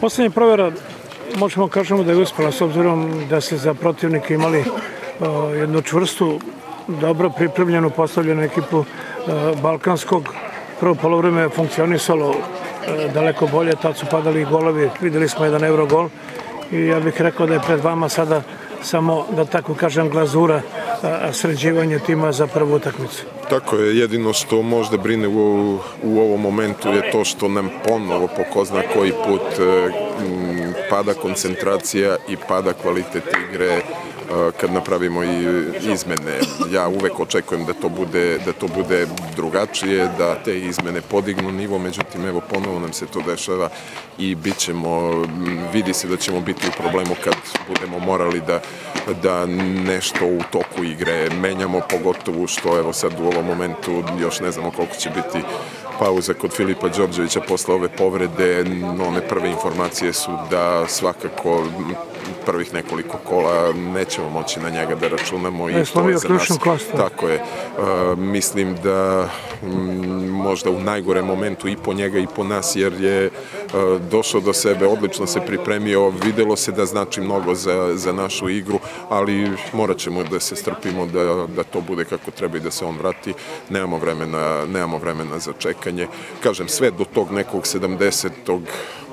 Poslednja provera možemo kažemo da je uspela s obzirom da se za protivnika imali uh, jednu čvrstu, dobro pripremljenu, postavljenu ekipu uh, Balkanskog. Prvo polovreme je funkcionisalo uh, daleko bolje, tad su padali golovi, videli smo jedan euro i ja bih rekao da je pred vama sada samo, da tako kažem, glazura sređivanje tima za prvu utakmicu. Tako je, jedino što možda brine u, u ovom momentu je to što nam ponovo po koji put e, pada koncentracija i pada kvalitet igre kad napravimo i izmene. Ja uvek očekujem da to bude, da to bude drugačije, da te izmene podignu nivo, međutim evo ponovo nam se to dešava i bit ćemo, vidi se da ćemo biti u problemu kad budemo morali da, da nešto u toku igre menjamo, pogotovo što evo sad u ovom momentu još ne znamo koliko će biti pauza kod Filipa Đorđevića posle ove povrede, one prve informacije su da svakako prvih nekoliko kola nećemo moći na njega da računamo i e, to je za nas. Kosta. Tako je. Uh, mislim da m, možda u najgore momentu i po njega i po nas jer je uh, došao do sebe, odlično se pripremio, videlo se da znači mnogo za, za našu igru, ali morat ćemo da se strpimo da, da to bude kako treba i da se on vrati. Nemamo vremena, nemamo vremena za čekanje. Kažem, sve do tog nekog 70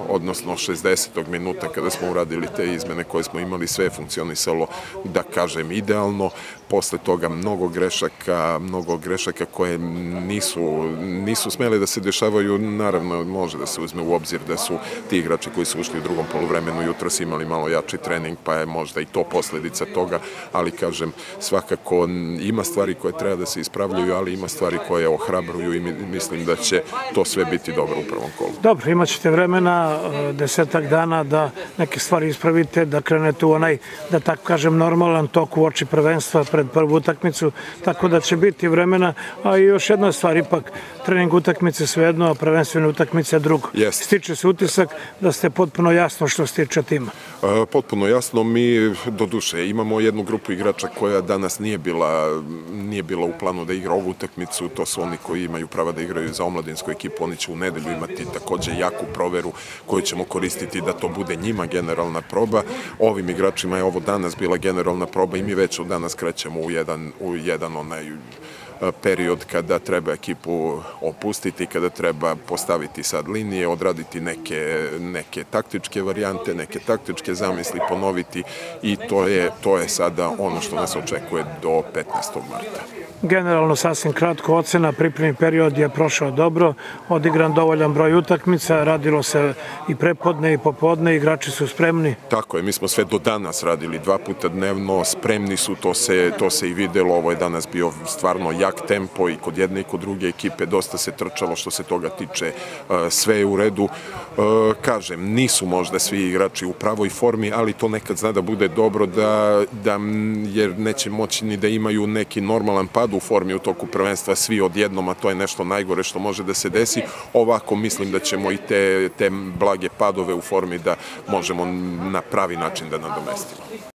odnosno 60. minuta kada smo uradili te izmene koje smo imali, sve je funkcionisalo, da kažem, idealno. Posle toga mnogo grešaka, mnogo grešaka koje nisu, nisu smele da se dešavaju, naravno može da se uzme u obzir da su ti igrači koji su ušli u drugom polovremenu jutros imali malo jači trening, pa je možda i to posledica toga, ali kažem, svakako ima stvari koje treba da se ispravljaju, ali ima stvari koje ohrabruju i mislim da će to sve biti dobro u prvom kolu. Dobro, imat ćete vremena e, desetak dana da neke stvari ispravite, da krenete u onaj, da tako kažem, normalan tok u oči prvenstva pred prvu utakmicu, tako da će biti vremena, a i još jedna stvar, ipak trening utakmice svejedno, a prvenstvene utakmice drugo. Yes. Stiče se utisak da ste potpuno jasno što se tiče tima. E, potpuno jasno, mi do duše imamo jednu grupu igrača koja danas nije bila, nije bila u planu da igra ovu utakmicu, to su oni koji imaju prava da igraju za omladinsku ekipu, oni će u nedelju imati takođe jaku proveru koju ćemo koristiti da to bude njima generalna proba. Ovim igračima je ovo danas bila generalna proba i mi već od danas krećemo u jedan, u jedan onaj period kada treba ekipu opustiti, kada treba postaviti sad linije, odraditi neke, neke taktičke varijante, neke taktičke zamisli, ponoviti i to je, to je sada ono što nas očekuje do 15. marta. Generalno sasvim kratko ocena, pripremni period je prošao dobro, odigran dovoljan broj utakmica, radilo se i prepodne i popodne, igrači su spremni. Tako je, mi smo sve do danas radili dva puta dnevno, spremni su, to se, to se i videlo, ovo je danas bio stvarno jak tempo i kod jedne i kod druge ekipe, dosta se trčalo što se toga tiče, sve je u redu. Kažem, nisu možda svi igrači u pravoj formi, ali to nekad zna da bude dobro, da, da jer neće moći ni da imaju neki normalan pad u formi u toku prvenstva svi odjednom, a to je nešto najgore što može da se desi. Ovako mislim da ćemo i te, te blage padove u formi da možemo na pravi način da nadomestimo.